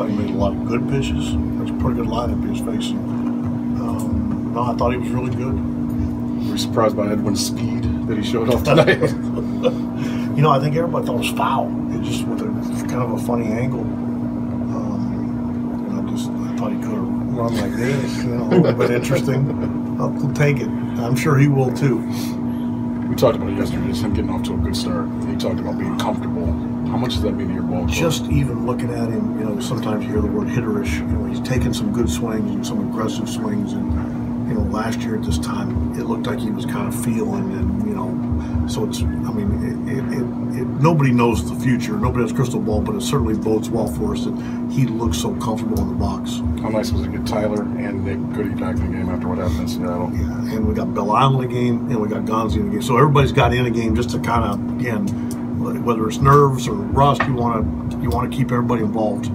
thought he made a lot of good pitches. That's a pretty good lineup he was facing. Um, no, I thought he was really good. Were you surprised by Edwin's speed that he showed off tonight? You know, I think everybody thought it was foul. It just with a kind of a funny angle. Um, and I just I thought he could have run like this, you know, a little bit interesting. I'll, I'll take it. I'm sure he will too. we talked about it yesterday, just him getting off to a good start. Talked about being comfortable. How much does that mean to your ball club? Just even looking at him, you know, sometimes you hear the word hitterish. You know, he's taking some good swings and some aggressive swings. And, you know, last year at this time, it looked like he was kind of feeling and, you know, so it's, I mean, it, it, it, nobody knows the future. Nobody has crystal ball, but it certainly bodes well for us that he looks so comfortable in the box. How nice was it to get Tyler and Nick Goody back in the game after what happened in Seattle? Yeah, and we got Belisle in the game, and we got Gonzi in the game. So everybody's got in a game just to kind of, again, whether it's nerves or rust, you want to you want to keep everybody involved.